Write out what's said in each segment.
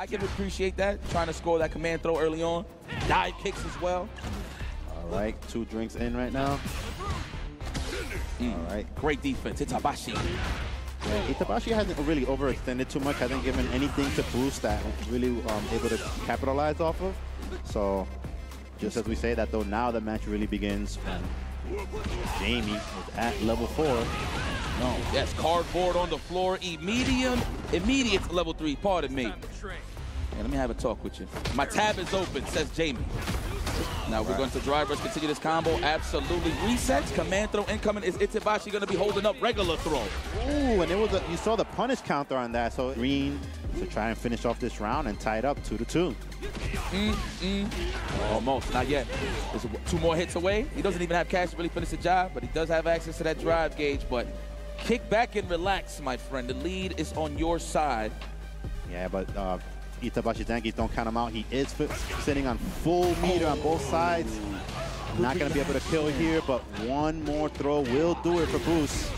I can appreciate that, trying to score that command throw early on. Dive kicks as well. All right, two drinks in right now. Mm. All right. Great defense. Itabashi. Yeah, Itabashi hasn't really overextended too much. Hasn't given anything to boost that really um, able to capitalize off of. So, just as we say that though, now the match really begins when Jamie is at level four. No, yes, cardboard on the floor. Immediate, immediate to level three. Pardon me. Hey, let me have a talk with you. My tab is open, says Jamie. Now we're going to drive rush, continue this combo. Absolutely resets. Command throw incoming. Is Itabashi going to be holding up regular throw? Ooh, and it was a, you saw the punish counter on that. So Green to try and finish off this round and tie it up two to two. Mm, mm. Almost, not yet. There's two more hits away. He doesn't even have cash to really finish the job, but he does have access to that drive gauge. But kick back and relax, my friend. The lead is on your side. Yeah, but uh, Itabashi Zangief, don't count him out. He is sitting on full meter on both sides. Not going to be able to kill here, but one more throw will do it for Boost.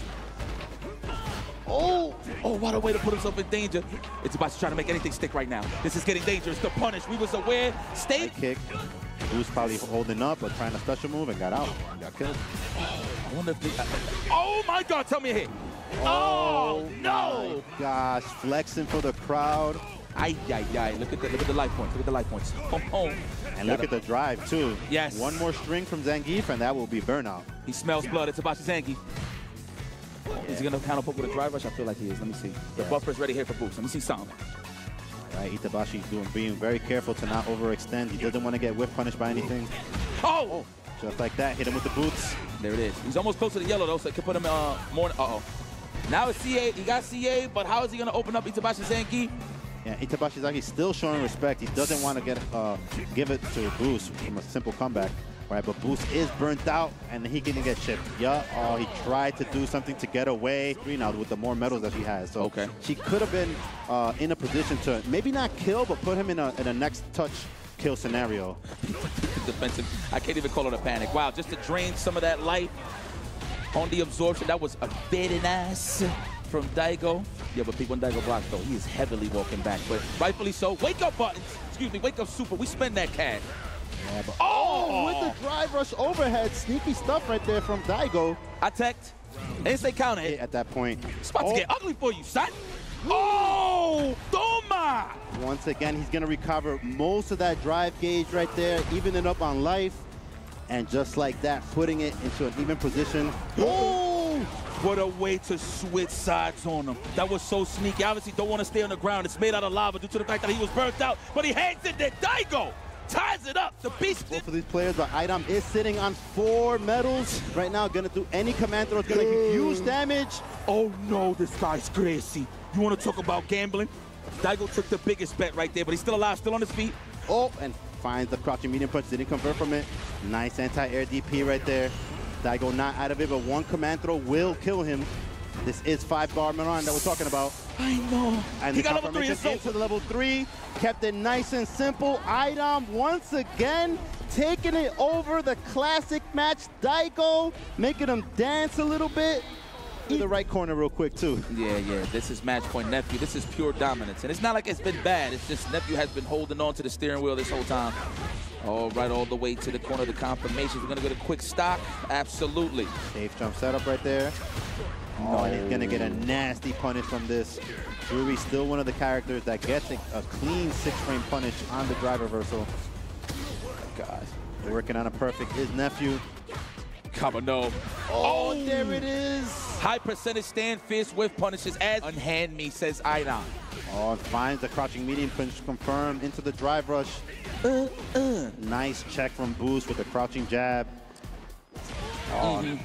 Oh, oh, what a way to put himself in danger. It's about to try to make anything stick right now. This is getting dangerous. The punish. We was aware. Stay. kick. Boost probably holding up, but trying to special move and got out. Got killed. Oh, I wonder if they, uh, oh my God, tell me a hit. Oh, oh no. gosh, flexing for the crowd. Ay, ay, ay. Look at the look at the life points. Look at the life points. Home, home. And look at the drive too. Yes. One more string from Zangief, and that will be burnout. He smells blood. It's about Zangief. Yeah. Is he gonna counter poke with a drive rush? I feel like he is. Let me see. The yeah. buffer's ready here for boost. Let me see something. All right, Itabashi doing being very careful to not overextend. He doesn't want to get whiff punished by anything. Oh! oh! Just like that, hit him with the boots. There it is. He's almost close to the yellow though, so it could put him uh more. Uh oh. Now it's CA. He got CA, but how is he gonna open up Itabashi Zangief? Yeah, Itabashi Zaki still showing respect. He doesn't want to get uh, give it to Boost from a simple comeback. Right, but Boost is burnt out, and he can get chipped. Yeah, oh, he tried to do something to get away. Three Now with the more medals that he has, so okay. she could have been uh, in a position to maybe not kill, but put him in a in a next touch kill scenario. Defensive. I can't even call it a panic. Wow, just to drain some of that light on the absorption. That was a very nice from Daigo. Yeah, but people in Daigo block, though, he is heavily walking back. But rightfully so. Wake up buttons. Excuse me, wake up super. We spend that cash. Yeah, oh! oh! With the drive rush overhead. Sneaky stuff right there from Daigo. I teched. say counter hit. At that point. It's about oh. to get oh. ugly for you, son. Oh! Toma! Once again, he's going to recover most of that drive gauge right there, even it up on life. And just like that, putting it into an even position. Oh! What a way to switch sides on him. That was so sneaky. Obviously don't want to stay on the ground. It's made out of lava due to the fact that he was burnt out, but he hangs in there. Daigo ties it up. The beast. Both of these players, but Idom is sitting on four medals right now. Gonna do any command throw. It's gonna use damage. Oh no, this guy's crazy. You want to talk about gambling? Daigo took the biggest bet right there, but he's still alive, still on his feet. Oh, and finds the crouching medium punch. Didn't convert from it. Nice anti-air DP right there. Daigo not out of it, but one command throw will kill him. This is five bar Miran that we're talking about. I know. And he the got level three into the level three. Kept it nice and simple. Idom once again taking it over the classic match. Daigo making him dance a little bit. In the right corner real quick, too. Yeah, yeah. This is match point Nephew. This is pure dominance. And it's not like it's been bad. It's just Nephew has been holding on to the steering wheel this whole time. All right, all the way to the corner of the confirmations. We're going to get a quick stop. Absolutely. Safe jump setup right there. Oh, and he's going to get a nasty punish from this. Drury still one of the characters that gets a, a clean six-frame punish on the drive reversal. God, working on a perfect. His nephew. Kabano. Oh, oh, there it is. High percentage stand fist with punishes as unhand me, says Idom. Oh, finds the crouching medium punch confirmed into the drive rush. Uh, uh. Nice check from Boost with the crouching jab. Oh, mm -hmm.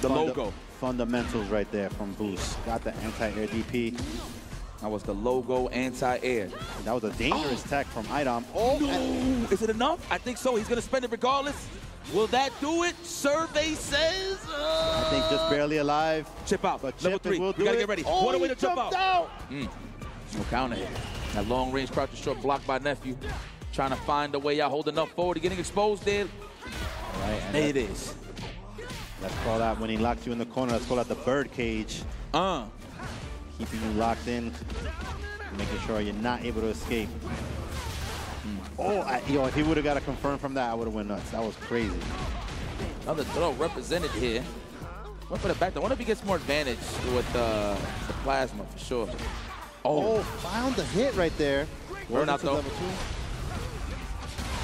The funda logo. Fundamentals right there from Boost. Got the anti-air DP. That was the logo anti-air. That was a dangerous oh. tech from Idom. Oh, no. Is it enough? I think so. He's going to spend it regardless. Will that do it? Survey says. Uh... I think just barely alive. Chip out. But Level three. Will we got to get ready. Oh, what a way to jump out. out. Mm. No counter hit. That long range crouch short blocked by Nephew. Trying to find a way out, holding up forward, getting exposed there. All right, there it is. Let's call that when he locks you in the corner. Let's call that the bird cage. Uh. Keeping you locked in. making sure you're not able to escape. Oh, I, yo, if he would have got a confirm from that, I would have went nuts. That was crazy. Another throw represented here. Went for the back. I wonder if he gets more advantage with uh, the plasma for sure. Oh, found the hit right there. Burn out Wasn't to though.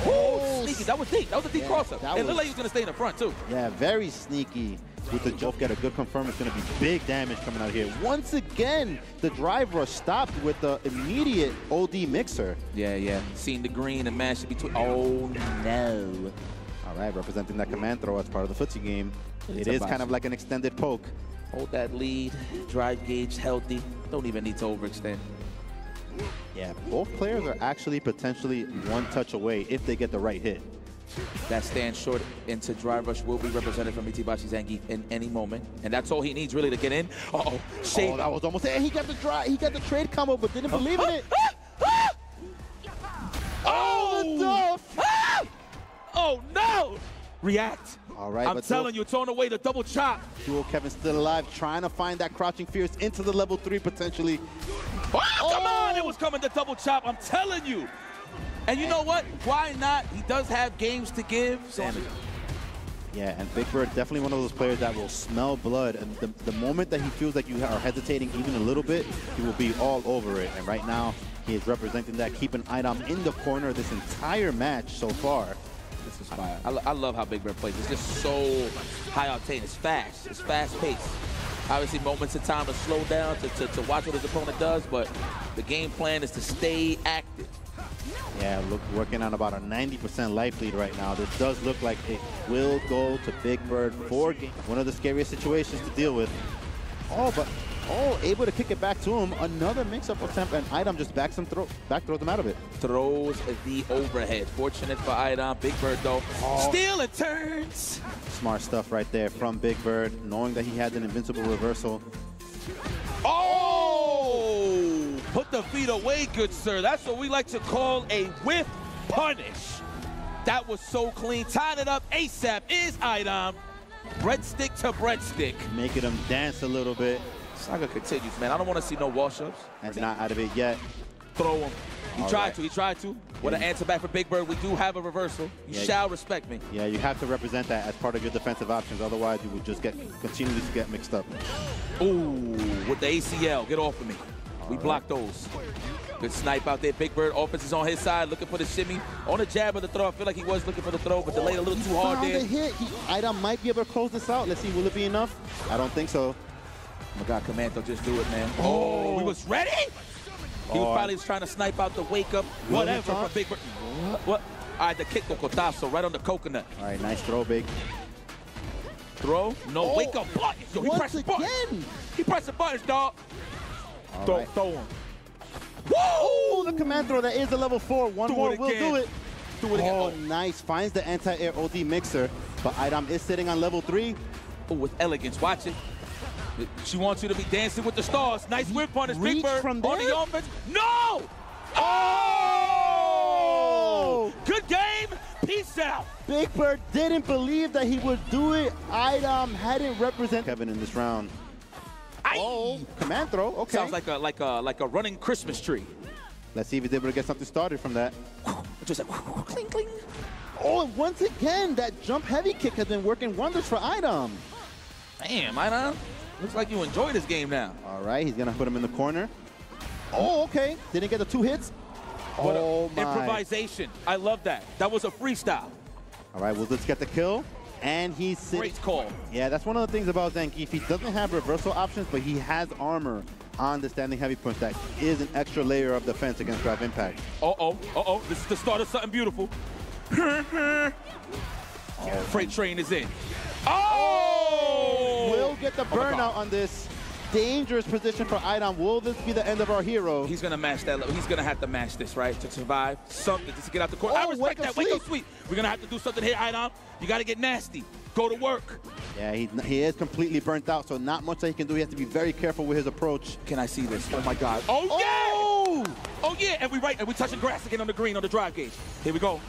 Oh, sneaky. That was deep. That was a deep Yeah, cross up. that It looked was- like he was going to stay in the front, too. Yeah, very sneaky. With the both get a good confirm, it's going to be big damage coming out here. Once again, the drive rush stopped with the immediate OD mixer. Yeah, yeah. Seeing the green and mash it between. Oh, no. All right, representing that command throw as part of the footsie game. It is kind of like an extended poke. Hold that lead. Drive gauge healthy. Don't even need to overextend. Yeah, both players are actually potentially one touch away if they get the right hit. That stand short into drive rush will be represented from Itabashi Zangief in any moment. And that's all he needs really to get in. Uh-oh. Shade. Oh, that was almost it. He got the drive. He got the trade combo, but didn't believe in it. Oh, the duff. Ah! Oh, no! React. All right, I'm telling you, it's on the way to double chop. Duo Kevin still alive, trying to find that crouching fierce into the level three potentially. Oh, come on! Oh! It was coming to double chop. I'm telling you. And you know what? Why not? He does have games to give. So Yeah, and Big Bird definitely one of those players that will smell blood, and the, the moment that he feels like you are hesitating even a little bit, he will be all over it. And right now, he is representing that, keeping Idom in the corner this entire match so far. This is fire. I, lo- I love how Big Red plays. It's just so high octane. It's fast. It's fast paced. Obviously, moments of time to slow down to, to, to watch what his opponent does, but the game plan is to stay active. Yeah, look, working on about a 90% life lead right now. This does look like it will go to Big Bird for game. One of the scariest situations to deal with. Oh, but oh, able to kick it back to him. Another mix-up attempt, and Idom just backs him throw, back throws him out of it. Throws the overhead. Fortunate for Idom. Big Bird, though. Oh. Still it turns. Smart stuff right there from Big Bird, knowing that he had an invincible reversal. Oh! Put the feet away, good sir. That's what we like to call a whiff punish. That was so clean. Tied it up ASAP is Idom. Breadstick to breadstick. Making him dance a little bit, Saga continues, man. I don't want to see no wash-ups. and not out of it yet. Throw him. He All tried right. to. He tried to. With an answer back for Big Bird, we do have a reversal. You Yeah. shall respect me. Yeah, you have to represent that as part of your defensive options. Otherwise, you would just get continue to get mixed up. Ooh, with the ACL. Get off of me. We block those. Good snipe out there. Big Bird offense is on his side, looking for the shimmy. On the jab of the throw. I feel like he was looking for the throw, but delayed a little oh, too hard Found there. a hit. He, Idom might be able to close this out. Let's see, will it be enough? I don't think so. Oh my God, Commando, just do it, man. Oh, we was ready? He was Oh. probably just trying to snipe out the wake up, whatever? Big Bird. What? what? All right, the kick to Kotaso right on the coconut. All right, nice throw, Big. Throw, no Oh, wake up button. Yo, he pressed the buttons. He pressed the buttons, dog. All Throw, right. throw him. Oh, Woo! the command throw. That is a level four. One Do more will do it. Do it again. Oh, nice. Finds the anti-air OD mixer. But Idom is sitting on level three. Oh, with elegance. Watch it. She wants you to be dancing with the stars. Nice whiff punish, Big Bird. from On there? the offense. No! Oh! oh! Good game. Peace out. Big Bird didn't believe that he would do it. Idom hadn't represent Kevin in this round. Oh, command throw. Okay. Sounds like a like a like a running Christmas tree. Let's see if he's able to get something started from that. Just like cling cling. Oh, and once again, that jump heavy kick has been working wonders for Idom. Damn, I know. Looks like you enjoy this game now. All right, he's gonna put him in the corner. Oh, okay. Didn't get the two hits. What Oh my. Improvisation. I love that. That was a freestyle. All right, well, let's get the kill. And he's sitting. Great call. Yeah, that's one of the things about Zangief. He doesn't have reversal options, but he has armor on the standing heavy punch that is an extra layer of defense against drive impact. Uh-oh, uh-oh. This is the start of something beautiful. oh, freight train is in. Oh! Get the Oh burnout on this dangerous position for Idom. Will this be the end of our hero? He's gonna match that. level. He's gonna have to match this, right, to survive. Something just to get out the court. Oh, I Oh, respect wake that. Wake up, sweet. We're gonna have to do something here, Idom. You gotta get nasty. Go to work. yeah, he, he is completely burnt out, so not much that he can do. He has to be very careful with his approach. Can I see this? Oh my God. Oh yeah! Oh! Oh yeah! And we right, and we touching grass again on the green on the drive gauge. Here we go.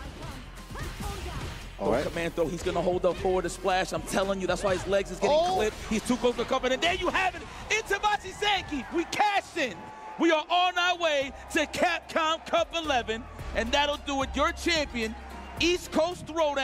All Oh, right. Commando, he's gonna hold up forward to splash. I'm telling you, that's why his legs is getting Oh. clipped. He's too close to cover. And there you have it. Itabashi Zangief. We cash in. We are on our way to Capcom Cup 11, and that'll do it. Your champion, East Coast Throwdown.